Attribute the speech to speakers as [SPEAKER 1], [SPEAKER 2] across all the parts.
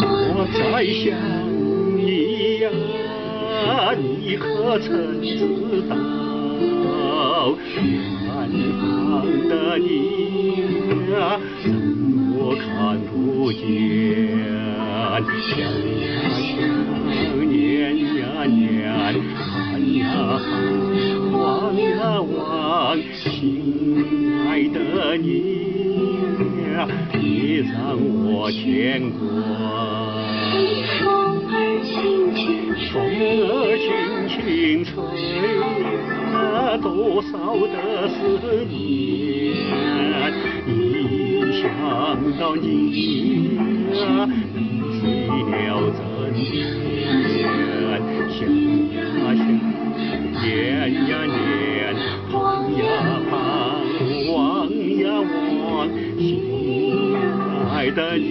[SPEAKER 1] 我在想你呀，你可曾知道？远方的你呀，怎么看不见？想呀想，念呀念，盼呀盼，望呀望，亲爱的你呀，你让我牵挂。
[SPEAKER 2] 风儿轻轻
[SPEAKER 1] 吹，多少的思念。一想到你啊，睡了怎眠？想呀想，念呀念，盼呀盼，望呀望，心爱的你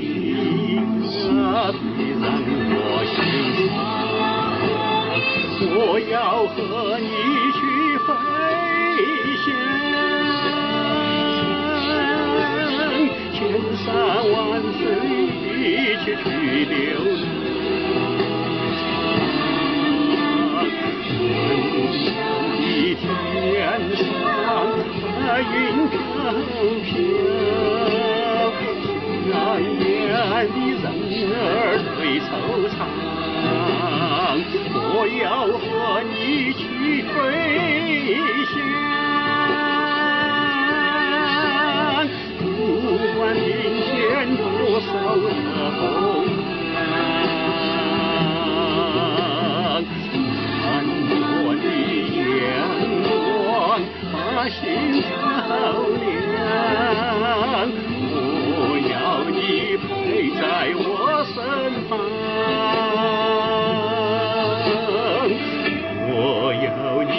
[SPEAKER 1] 啊，别让我要和你去飞翔，千山万水一起去流。浪。的天上白，云飘飘，难言的人儿最惆怅。我要和你去飞翔，不管明天多少的风浪，看我的眼光把心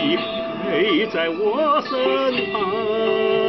[SPEAKER 1] 你陪在我身旁。